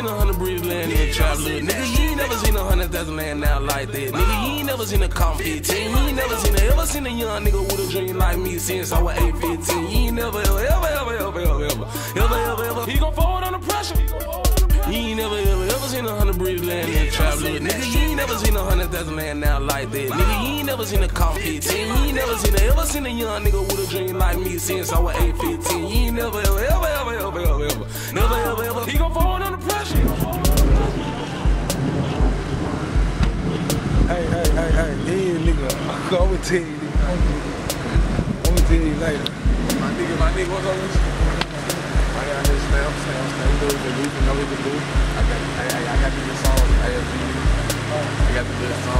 seen a hundred breeze land in a trap, little nigga. You ain't never seen a hundred thousand land out like that, nigga. You ain't never seen a comp 15. You ain't never seen a, ever seen a young nigga with a dream like me since I was 8, 15. You ain't never ever, ever, ever, ever, ever, ever, ever, ever, ever. He gon' forward under pressure. You ain't never ever, ever seen a hundred breeze land in a trap, little nigga. You ain't never seen a hundred thousand land out like that, nigga. You ain't never seen a comp 15. You ain't never seen a, seen a young nigga with a dream like me since I was 8, 15. You ain't never ever, ever, ever, ever, ever, ever, never ever, ever. He gon' forward under pressure. Hey, hey, hey, hey, yeah, nigga. I'm gonna tell you, nigga. I'm gonna tell you later. My nigga, my nigga, what's up with you? I got this stamp, stamp, stamp, do it, do it, know what to do. I got, I, I, I got the good songs from AFG, I got the good songs from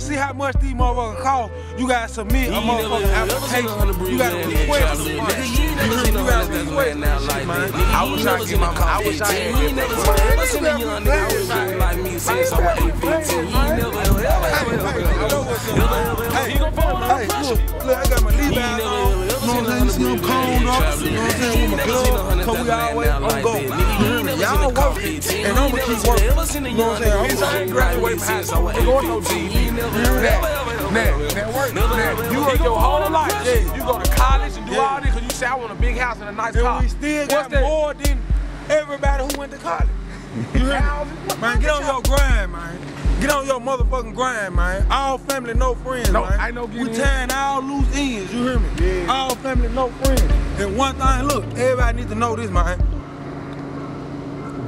See how much these motherfuckers cost. You gotta submit a motherfucking application. You gotta request. You gotta request. I wish I could get my I wish I had that. Listen to young nigga, I wish I could like me since I was 18. I never ever ever Hey, look, look, I got my Levi's on. You know what I'm saying? This is no cone, dog. You know what I'm saying? With my gloves. Cause we always on go. Me? Y'all work. And I'm gonna keep working. You know what I'm saying? I'm I gonna ain't graduated from high school. Ain't going no TV. You ain't never, Now, now, now, work. Now, you work your whole life. pressure. You go to college and do all this because you say I want a big house and a nice And car. we still got more than everybody who went to college. You hear me? Man, get on your grind, man. Get on your motherfucking grind, man. All family, no friends, No, man. I know We in. tying all loose ends, you hear me? Yeah. All family, no friends. And one thing, look, everybody needs to know this, man.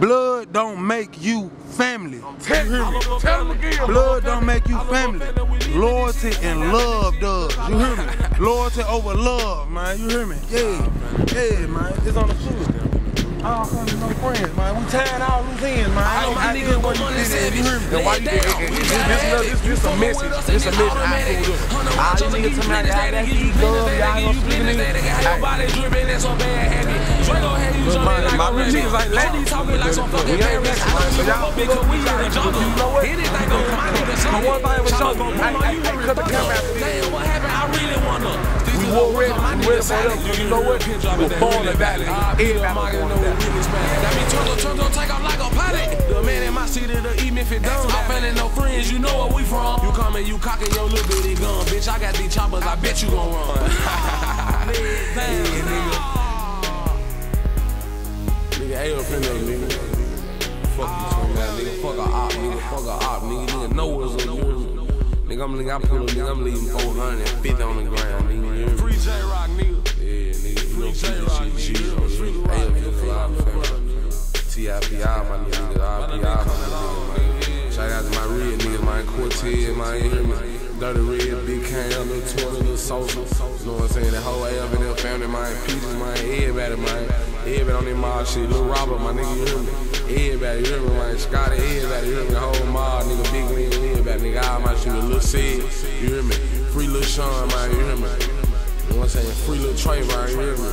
Blood don't make you family. Tell, you Tell them again. Blood don't make you family. Loyalty and love does. You hear me? Loyalty over love, man. You hear me? Yeah. Yeah, man. It's on the food. I don't have no friends, man. We tying all loose ends, man. I don't I nigga what you did. Then why you this? is a message. This a message. I do this. All you niggas tonight, y'all that heat, dub, y'all gonna split it. Nobody dripping, that's what jumping my- like my a real rabbit. niggas ain't letting All talking like some fucking parents. I don't give a fuck because we in the jungle. You know what? Anything goes, my nigga But one thing for sure, Chopper hey, hey, hey, cut the camera up. after this. Damn, what happened? I really wonder. We war ready, we ready for them. You know what? We were born to battle. Everybody was born to battle. That mean Turtle, Turtle take off like a pilot. The man in my city to eat me if it done. I'm feeling no friends, you know where we from. You coming, you cocking your little bitty gun. Bitch, I got these choppers, I bet you gon' run. op, nigga. Fuck a op, nigga. Nigga know what's up. Nigga, I'm, nigga, I pull up, nigga, I'm leaving 450 on the ground, nigga. Free J Rock, nigga. Yeah, nigga. Free J Rock, nigga. AFL Live, fam. TIPI, my nigga. RPI, my nigga. Shout out to my real niggas, my Cortez, my Hermes. Dirty Red, Big Cam, Little Twitter, Little Sosa. You know what I'm saying? The whole AFL family, my peaches, my everybody, my. Everybody on their mob shit. Lil Robert, my nigga, you hear me? Everybody, you hear me, man? Scotty, everybody, you hear me? The whole mob, nigga, Big Lynn, everybody, nigga. All my shit Lil Sid, you hear me? Free Lil Sean, man, you hear me? You know what I'm saying? Free Lil Trey, man, you hear me?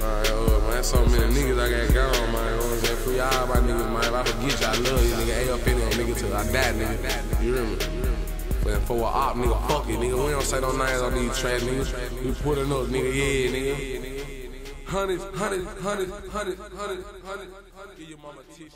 Man, uh, man, so many niggas I got gone, man. You know what I'm saying? Free all my niggas, man. If I forget you, I love you, nigga. A up in there, nigga, till I die, nigga. You hear me? But for a op, nigga, fuck it, nigga. We don't say no names on these trash niggas. We putting up, nigga, yeah, nigga. Hundreds, hundreds, hundreds, hundreds, hundreds, hundreds, hundreds. Give your mama tissue.